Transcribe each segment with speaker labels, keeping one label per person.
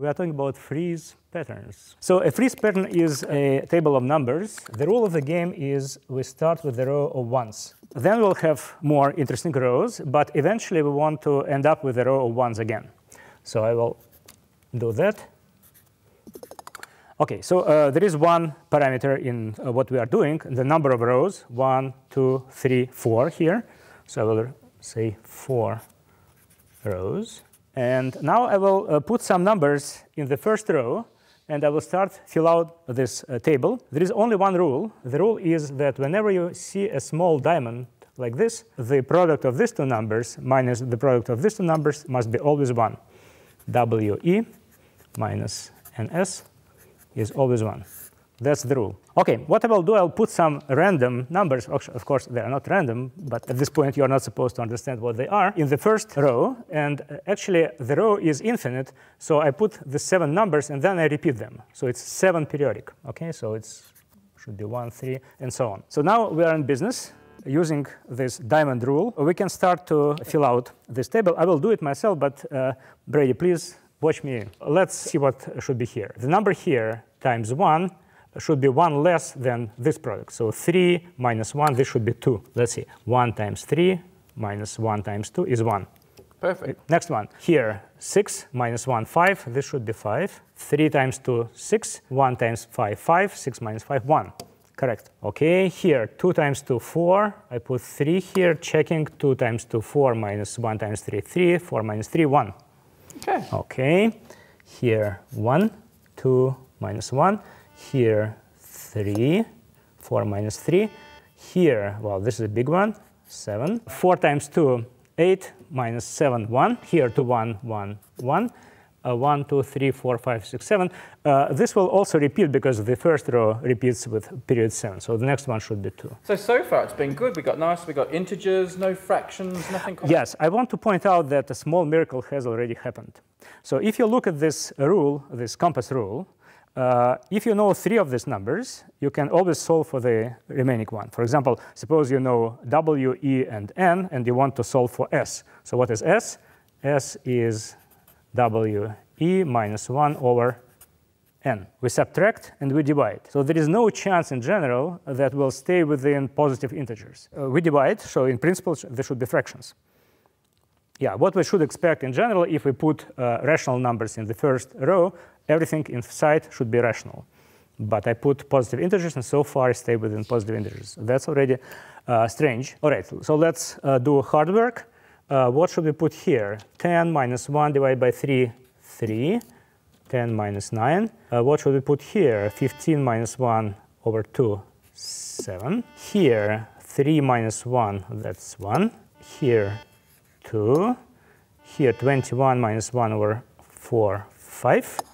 Speaker 1: We are talking about frieze patterns. So a frieze pattern is a table of numbers. The rule of the game is we start with the row of ones. Then we'll have more interesting rows, but eventually we want to end up with a row of ones again. So I will do that. OK, so uh, there is one parameter in uh, what we are doing, the number of rows, one, two, three, four here. So I will say four rows. And now I will uh, put some numbers in the first row, and I will start fill out this uh, table. There is only one rule. The rule is that whenever you see a small diamond like this, the product of these two numbers minus the product of these two numbers must be always 1. WE minus NS is always 1. That's the rule. OK, what I will do, I'll put some random numbers. Of course, they are not random, but at this point, you're not supposed to understand what they are in the first row. And uh, actually, the row is infinite. So I put the seven numbers, and then I repeat them. So it's seven periodic. OK, so it should be one, three, and so on. So now we are in business. Using this diamond rule, we can start to fill out this table. I will do it myself, but uh, Brady, please watch me. Let's see what should be here. The number here times 1 should be 1 less than this product. So 3 minus 1, this should be 2. Let's see. 1 times 3 minus 1 times 2 is 1.
Speaker 2: Perfect.
Speaker 1: Next one. Here, 6 minus 1, 5. This should be 5. 3 times 2, 6. 1 times 5, 5. 6 minus 5, 1. Correct. OK, here, 2 times 2, 4. I put 3 here, checking. 2 times 2, 4 minus 1 times 3, 3. 4 minus 3, 1.
Speaker 2: OK.
Speaker 1: OK. Here, 1, 2, minus 1. Here, 3. 4 minus 3. Here, well, this is a big one, 7. 4 times 2, 8 minus 7, 1. Here, 2, 1, 1, 1. Uh, 1, 2, 3, 4, 5, 6, 7. Uh, this will also repeat because the first row repeats with period 7. So the next one should be 2.
Speaker 2: So, so far it's been good. We got nice, we got integers, no fractions, nothing.
Speaker 1: Yes, I want to point out that a small miracle has already happened. So if you look at this rule, this compass rule, uh, if you know three of these numbers, you can always solve for the remaining one. For example, suppose you know W, E, and N, and you want to solve for S. So what is S? S is W, E minus 1 over N. We subtract and we divide. So there is no chance in general that we'll stay within positive integers. Uh, we divide, so in principle, there should be fractions. Yeah, what we should expect in general, if we put uh, rational numbers in the first row, everything inside should be rational. But I put positive integers, and so far I stay within positive integers. That's already uh, strange. All right, so let's uh, do hard work. Uh, what should we put here? 10 minus 1 divided by 3, 3. 10 minus 9. Uh, what should we put here? 15 minus 1 over 2, 7. Here, 3 minus 1, that's 1. Here, 2. Here, 21 minus 1 over 4, 5.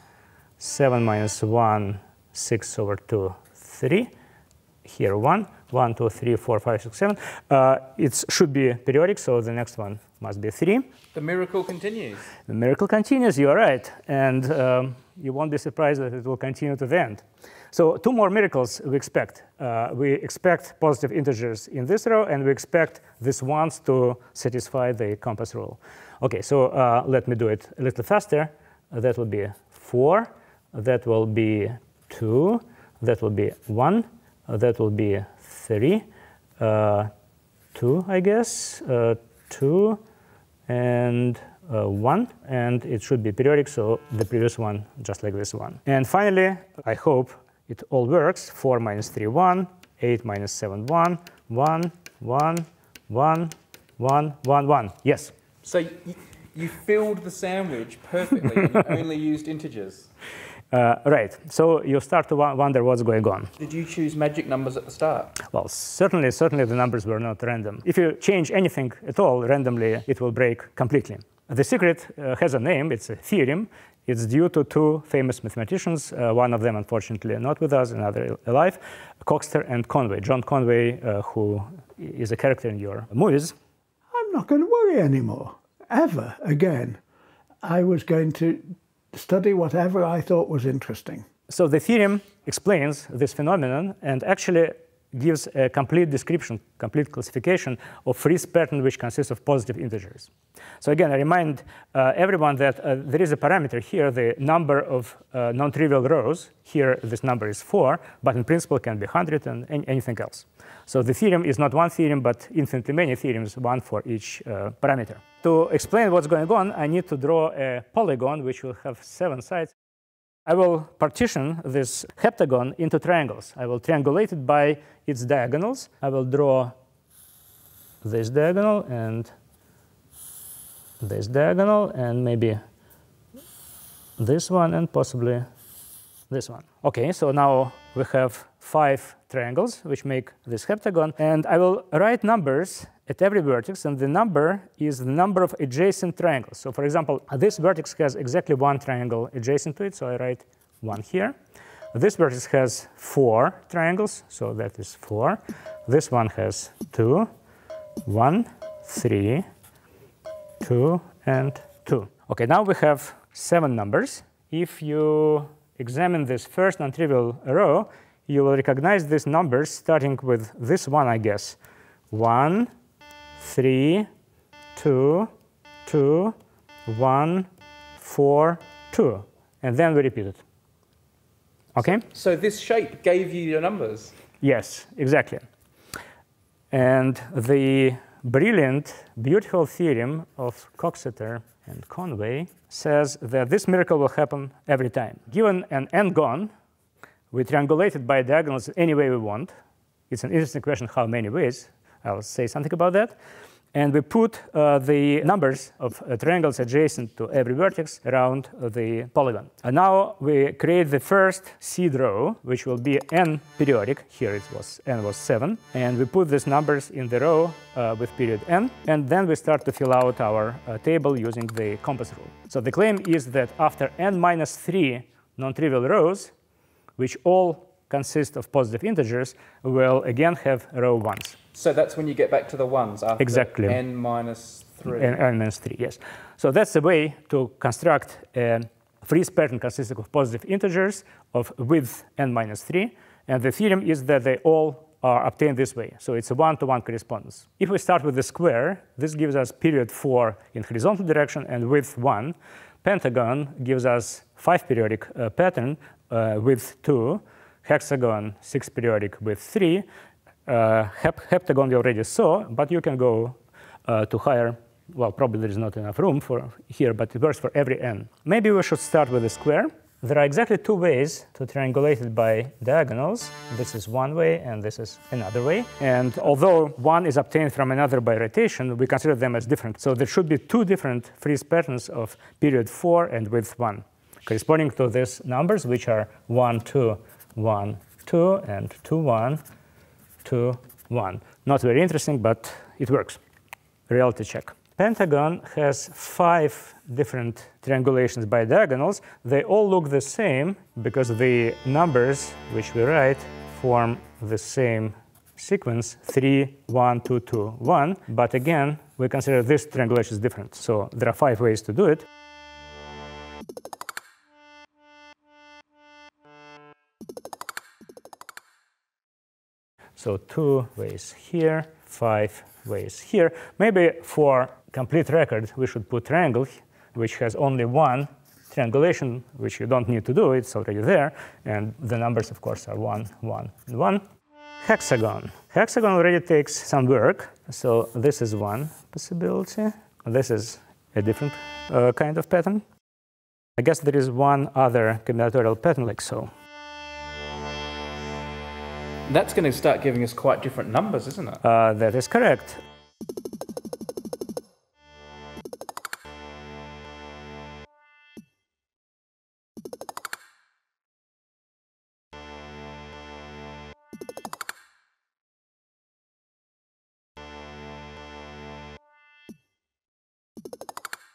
Speaker 1: 7 minus 1, 6 over 2, 3. Here 1, 1, 2, 3, 4, 5, 6, 7. Uh, it should be periodic, so the next one must be 3.
Speaker 2: The miracle continues.
Speaker 1: The miracle continues, you're right. And um, you won't be surprised that it will continue to the end. So two more miracles we expect. Uh, we expect positive integers in this row, and we expect these ones to satisfy the compass rule. OK, so uh, let me do it a little faster. That would be 4 that will be 2, that will be 1, that will be 3, uh, 2, I guess, uh, 2, and uh, 1, and it should be periodic, so the previous one, just like this one. And finally, I hope it all works. 4 minus 3, 1, 8 minus 7, 1, 1, 1, 1, 1, 1, 1. Yes?
Speaker 2: So you filled the sandwich perfectly and you only used integers.
Speaker 1: Uh, right. So you start to wonder what's going on.
Speaker 2: Did you choose magic numbers at the start?
Speaker 1: Well, certainly, certainly the numbers were not random. If you change anything at all randomly, it will break completely. The secret uh, has a name. It's a theorem. It's due to two famous mathematicians, uh, one of them, unfortunately, not with us, another alive, Coxeter and Conway. John Conway, uh, who is a character in your movies.
Speaker 3: I'm not going to worry anymore, ever again. I was going to study whatever I thought was interesting.
Speaker 1: So the theorem explains this phenomenon and actually gives a complete description, complete classification of frieze pattern which consists of positive integers. So again, I remind uh, everyone that uh, there is a parameter here, the number of uh, non-trivial rows. Here, this number is 4, but in principle can be 100 and any, anything else. So the theorem is not one theorem, but infinitely many theorems, one for each uh, parameter. To explain what's going on, I need to draw a polygon which will have seven sides. I will partition this heptagon into triangles. I will triangulate it by its diagonals. I will draw this diagonal and this diagonal and maybe this one and possibly this one. Okay, so now we have five triangles which make this heptagon and I will write numbers at every vertex and the number is the number of adjacent triangles. So for example, this vertex has exactly one triangle adjacent to it, so I write one here. This vertex has four triangles, so that is four. This one has two, one, three, two, and 2. Okay, now we have seven numbers. If you examine this first non-trivial row, you will recognize these numbers starting with this one, I guess. 1, 3, 2, 2, 1, 4, 2. And then we repeat it. Okay?
Speaker 2: So this shape gave you your numbers?
Speaker 1: Yes, exactly. And the brilliant, beautiful theorem of Coxeter and Conway says that this miracle will happen every time. Given an n-gon, we triangulate it by diagonals any way we want. It's an interesting question how many ways. I'll say something about that and we put uh, the numbers of uh, triangles adjacent to every vertex around the polygon. And now we create the first seed row, which will be n periodic. Here it was n was 7. And we put these numbers in the row uh, with period n. And then we start to fill out our uh, table using the compass rule. So the claim is that after n minus 3 non-trivial rows, which all consist of positive integers, we'll again have row ones.
Speaker 2: So that's when you get back to the ones after
Speaker 1: exactly.
Speaker 2: n minus 3.
Speaker 1: N, n minus 3, yes. So that's a way to construct a frieze pattern consisting of positive integers of width n minus 3. And the theorem is that they all are obtained this way. So it's a one-to-one -one correspondence. If we start with the square, this gives us period 4 in horizontal direction and width 1. Pentagon gives us 5 periodic uh, pattern uh, with 2, hexagon 6 periodic with 3, heptagon we already saw, but you can go uh, to higher. Well, probably there is not enough room for here, but it works for every n. Maybe we should start with a square. There are exactly two ways to triangulate it by diagonals. This is one way, and this is another way. And although one is obtained from another by rotation, we consider them as different. So there should be two different frieze patterns of period 4 and width 1, corresponding to these numbers, which are 1, 2, 1, 2, and 2, 1, 2, 1. Not very interesting, but it works. Reality check. Pentagon has five different triangulations by diagonals. They all look the same because the numbers which we write form the same sequence 3, 1, 2, 2, 1. But again, we consider this triangulation is different. So there are five ways to do it. So two ways here, five ways here. Maybe for complete record, we should put triangle, which has only one triangulation, which you don't need to do, it's already there. And the numbers, of course, are one, one, and one. Hexagon. Hexagon already takes some work. So this is one possibility. This is a different uh, kind of pattern. I guess there is one other combinatorial pattern like so.
Speaker 2: That's going to start giving us quite different numbers, isn't it?
Speaker 1: Uh, that is correct.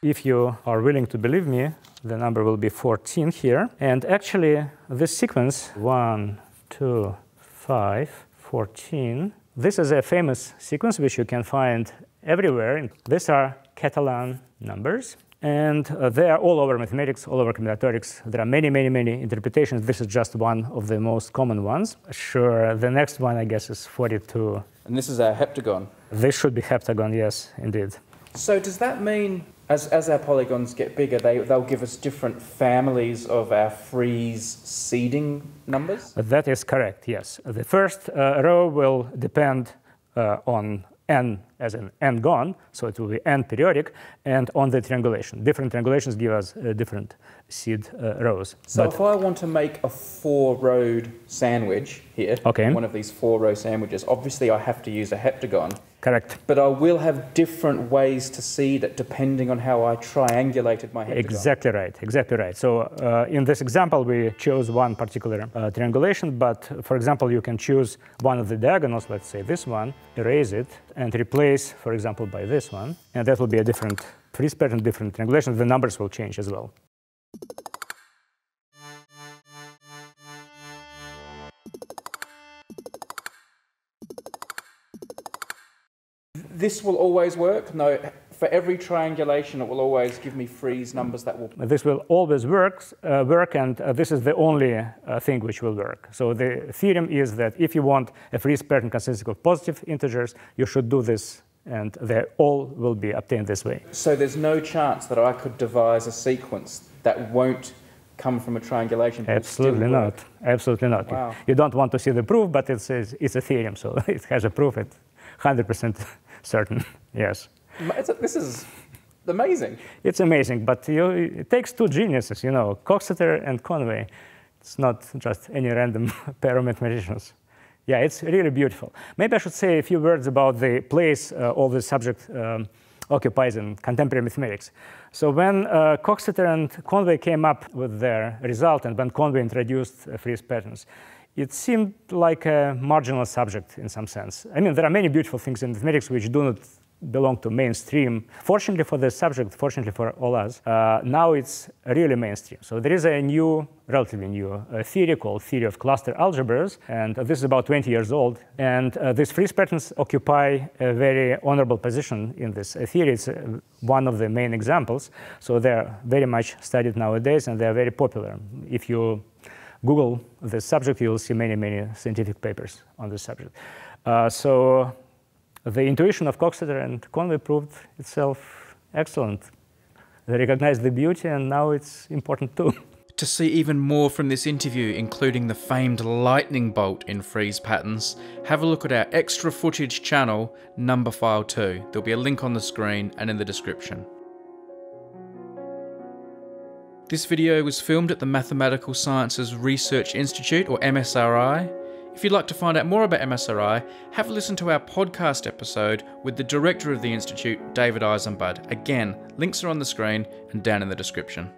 Speaker 1: If you are willing to believe me, the number will be 14 here. And actually, this sequence, 1, 2, 5, 14. This is a famous sequence which you can find everywhere. These are Catalan numbers. And uh, they are all over mathematics, all over combinatorics. There are many, many, many interpretations. This is just one of the most common ones. Sure, the next one, I guess, is 42.
Speaker 2: And this is a heptagon.
Speaker 1: This should be heptagon, yes, indeed.
Speaker 2: So does that mean as, as our polygons get bigger, they, they'll give us different families of our frieze seeding numbers?
Speaker 1: That is correct, yes. The first uh, row will depend uh, on n as in n-gon, so it will be n periodic, and on the triangulation. Different triangulations give us uh, different seed uh, rows.
Speaker 2: So but if I want to make a four-rowed sandwich here,
Speaker 1: okay.
Speaker 2: one of these four-row sandwiches, obviously I have to use a heptagon.
Speaker 1: Correct.
Speaker 2: But I will have different ways to see that depending on how I triangulated my heptagon.
Speaker 1: Exactly right, exactly right. So uh, in this example, we chose one particular uh, triangulation, but for example, you can choose one of the diagonals, let's say this one, erase it, and replace, for example, by this one, and that will be a different frieze pattern, different triangulation. The numbers will change as well.
Speaker 2: This will always work? No, for every triangulation, it will always give me frieze numbers that will...
Speaker 1: This will always work, uh, work and uh, this is the only uh, thing which will work. So the theorem is that if you want a frieze pattern consisting of positive integers, you should do this and they all will be obtained this way.
Speaker 2: So there's no chance that I could devise a sequence that won't come from a triangulation?
Speaker 1: Absolutely not. Absolutely not.
Speaker 2: Wow.
Speaker 1: You don't want to see the proof, but it's, it's, it's a theorem, so it has a proof. It's 100% certain, yes.
Speaker 2: A, this is amazing.
Speaker 1: It's amazing, but you, it takes two geniuses, you know, Coxeter and Conway. It's not just any random pair of mathematicians. Yeah, it's really beautiful. Maybe I should say a few words about the place uh, all the subject um, occupies in contemporary mathematics. So when uh, Coxeter and Conway came up with their result, and when Conway introduced uh, frieze patterns, it seemed like a marginal subject in some sense. I mean, there are many beautiful things in mathematics which do not belong to mainstream. Fortunately for the subject, fortunately for all us, uh, now it's really mainstream. So there is a new, relatively new uh, theory called theory of cluster algebras, and uh, this is about 20 years old. And uh, these frieze patterns occupy a very honorable position in this uh, theory. It's uh, one of the main examples. So they're very much studied nowadays, and they're very popular. If you Google the subject, you'll see many, many scientific papers on this subject. so the intuition of Coxeter and Conway proved itself excellent. They recognized the beauty, and now it's important too.
Speaker 4: To see even more from this interview, including the famed lightning bolt in frieze patterns, have a look at our extra footage channel, Numberphile 2. There'll be a link on the screen and in the description. This video was filmed at the Mathematical Sciences Research Institute, or MSRI, if you'd like to find out more about MSRI, have a listen to our podcast episode with the director of the Institute, David Eisenbud. Again, links are on the screen and down in the description.